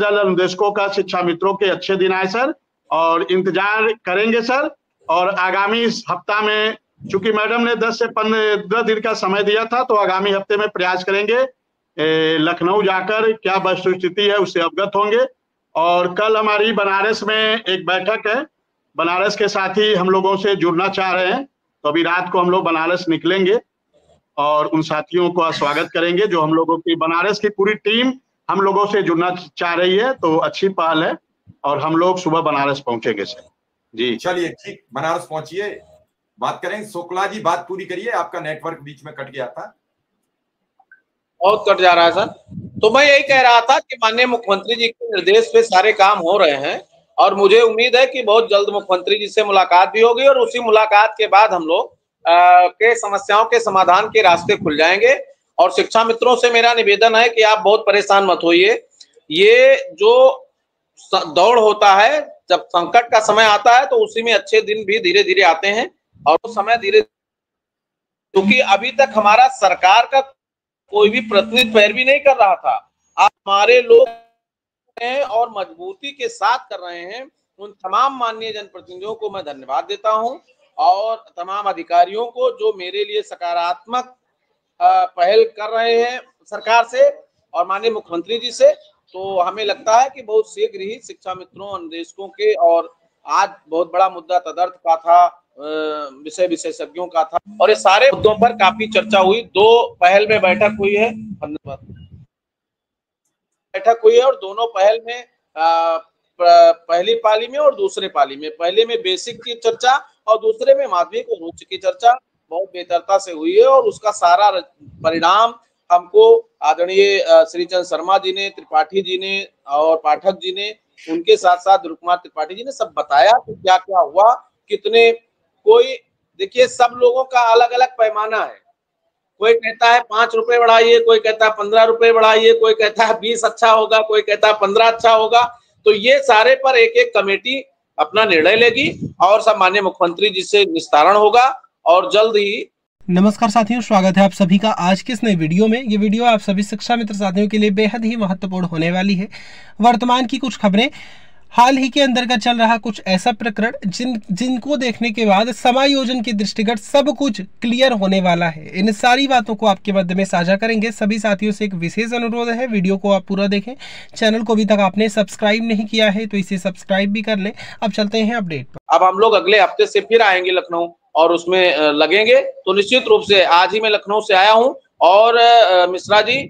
जल्द अनुदेशकों का शिक्षा मित्रों के अच्छे दिन आए, सर। और इंतज़ार करेंगे, सर। और आगामी हफ़्ता में, चूँकि मैडम ने 10 से पंद्रह दिन का समय दिया था तो आगामी हफ़्ते में प्रयास करेंगे लखनऊ जाकर क्या वस्तु स्थिति है, उससे अवगत होंगे। और कल हमारी बनारस में एक बैठक है। बनारस के साथ ही हम लोगों से जुड़ना चाह रहे हैं तो अभी रात को हम लोग बनारस निकलेंगे। और उन साथियों का स्वागत करेंगे, जो हम लोगों की, बनारस की पूरी टीम हम लोगों से जुड़ना चाह रही है तो अच्छी पहल है और हम लोग सुबह बनारस पहुँचेंगे सर। जी। चलिए ठीक। बनारस पहुंचिए। बात करें शुक्ला जी बात पूरी करिए। आपका नेटवर्क बीच में कट गया था। बहुत कट जा रहा है सर। तो मैं यही कह रहा था कि माननीय मुख्यमंत्री जी के निर्देश पे सारे काम हो रहे हैं और मुझे उम्मीद है कि बहुत जल्द मुख्यमंत्री जी से मुलाकात भी होगी और उसी मुलाकात के बाद हम लोग के समस्याओं के समाधान के रास्ते खुल जाएँगे। और शिक्षा मित्रों से मेरा निवेदन है कि आप बहुत परेशान मत होइए। ये जो दौड़ होता है, जब संकट का समय आता है तो उसी में अच्छे दिन भी धीरे धीरे आते हैं और वो समय धीरे, क्योंकि अभी तक हमारा सरकार का कोई भी प्रतिनिधि पैरवी नहीं कर रहा था। आप हमारे लोग और मजबूती के साथ कर रहे हैं। उन तमाम माननीय जनप्रतिनिधियों को मैं धन्यवाद देता हूँ और तमाम अधिकारियों को जो मेरे लिए सकारात्मक पहल कर रहे हैं सरकार से और माननीय मुख्यमंत्री जी से। तो हमें लगता है कि बहुत शीघ्र ही शिक्षा मित्रों अनुदेशकों के और आज बहुत बड़ा मुद्दा तदर्थ का था विषय विशेषज्ञों का था। और ये सारे मुद्दों पर काफ़ी चर्चा हुई। दो पहल में बैठक हुई है। धन्यवाद। बैठक हुई है और दोनों पहल में पहली पाली में और दूसरे पाली में। पहले में बेसिक की चर्चा और दूसरे में माध्यमिक और उच्च की चर्चा। बहुत बेहतरता से हुई है और उसका सारा परिणाम हमको आदरणीय श्रीचंद शर्मा जी ने, त्रिपाठी जी ने और पाठक जी ने, उनके साथ साथ ध्रुव कुमार त्रिपाठी जी ने सब बताया कि क्या क्या हुआ, कितने कोई, देखिए, सब लोगों का अलग अलग पैमाना है। कोई कहता है पाँच रुपए बढ़ाइए, कोई कहता है पंद्रह रुपए बढ़ाइए, कोई कहता है बीस अच्छा होगा, कोई कहता है पंद्रह अच्छा होगा तो ये सारे पर एक एक कमेटी अपना निर्णय लेगी और सब माननीय मुख्यमंत्री जी से निस्तारण होगा। और जल्द ही नमस्कार साथियों स्वागत है आप सभी का आज के इस नए वीडियो में। ये वीडियो आप सभी शिक्षा मित्र साथियों के लिए बेहद ही महत्वपूर्ण होने वाली है। वर्तमान की कुछ खबरें। हाल ही के अंदर का चल रहा कुछ ऐसा प्रकरण जिन जिनको देखने के बाद समायोजन के दृष्टिगत सब कुछ क्लियर होने वाला है। इन सारी बातों को आपके मध्य में साझा करेंगे। सभी साथियों से एक विशेष अनुरोध है वीडियो को आप पूरा देखें। चैनल को अभी तक आपने सब्सक्राइब नहीं किया है तो इसे सब्सक्राइब भी कर लें। अब चलते हैं अपडेट पर। अब हम लोग अगले हफ़्ते से फिर आएँगे लखनऊ। और उसमें लगेंगे। तो निश्चित रूप से आज ही मैं लखनऊ से आया हूँ और मिश्रा जी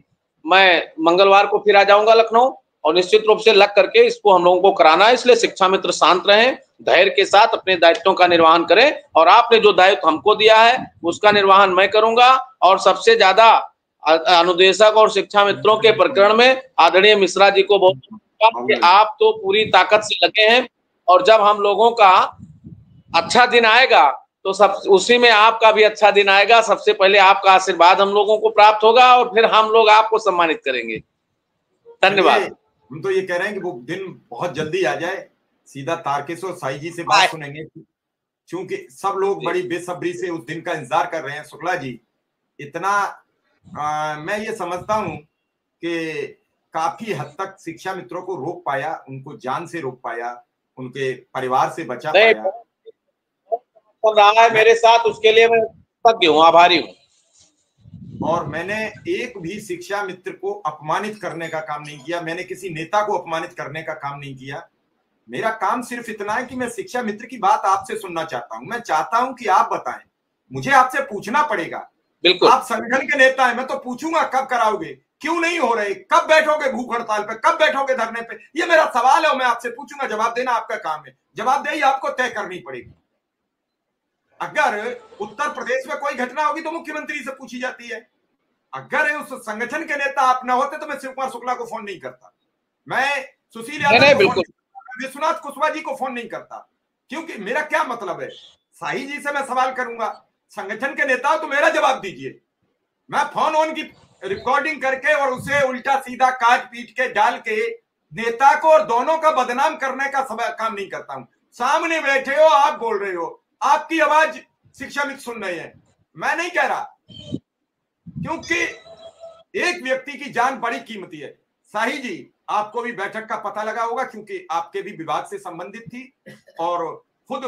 मैं मंगलवार को फिर आ जाऊँगा लखनऊ और निश्चित रूप से लग करके इसको हम लोगों को कराना है। इसलिए शिक्षा मित्र शांत रहें धैर्य के साथ अपने दायित्वों का निर्वहन करें और आपने जो दायित्व हमको दिया है उसका निर्वहन मैं करूँगा और सबसे ज़्यादा अनुदेशक और शिक्षा मित्रों के प्रकरण में आदरणीय मिश्रा जी को बहुत आप तो पूरी ताकत से लगे हैं और जब हम लोगों का अच्छा दिन आएगा तो सब उसी में आपका भी अच्छा दिन आएगा। सबसे पहले आपका आशीर्वाद हम लोगों को प्राप्त होगा और फिर हम लोग आपको सम्मानित करेंगे। धन्यवाद। हम तो ये कह रहे हैं कि वो दिन बहुत जल्दी आ जाए। सीधा तारकेश्वर साई जी से बात सुनेंगे। क्योंकि सब लोग बड़ी बेसब्री से उस दिन का इंतज़ार कर रहे हैं। शुक्ला जी इतना आ, मैं ये समझता हूँ कि काफ़ी हद तक शिक्षा मित्रों को रोक पाया उनको जान से रोक पाया उनके परिवार से बचा पाया। रहा है मेरे साथ उसके लिए मैं हूँ आभारी हूँ। और मैंने एक भी शिक्षा मित्र को अपमानित करने का काम नहीं किया मैंने किसी नेता को अपमानित करने का काम नहीं किया। मेरा काम सिर्फ़ इतना है कि मैं शिक्षा मित्र की बात आपसे सुनना चाहता हूँ। मैं चाहता हूँ कि आप बताएँ। मुझे आपसे पूछना पड़ेगा। बिल्कुल। आप संगठन के नेता हैं मैं तो पूछूँगा कब कराओगे? क्यों नहीं हो रहे? कब बैठोगे भूख हड़ताल पे? कब बैठोगे धरने पे? ये मेरा सवाल है मैं आपसे पूछूँगा। जवाब देना आपका काम है। जवाबदेही आपको तय करनी पड़ेगी। अगर उत्तर प्रदेश में कोई घटना होगी तो मुख्यमंत्री से पूछी जाती है। अगर उस संगठन के नेता आप ना होते तो मैं शिव कुमार शुक्ला को फ़ोन नहीं करता। मैं सुशील यादव विश्वनाथ कुशवाहा जी को फ़ोन नहीं करता क्योंकि मेरा क्या मतलब है? शाही जी से मैं सवाल करूँगा। संगठन के नेता तो मेरा जवाब दीजिए। मैं फ़ोन ऑन की रिकॉर्डिंग करके और उसे उल्टा सीधा काट पीट के डाल के नेता को और दोनों का बदनाम करने का काम नहीं करता हूँ। सामने बैठे हो आप बोल रहे हो आपकी आवाज़ शिक्षा में सुन रहे हैं। मैं नहीं कह रहा, क्योंकि एक व्यक्ति की जान बड़ी कीमती है। शाही जी, आपको भी बैठक का पता लगा होगा, क्योंकि आपके भी विभाग से संबंधित थी और खुद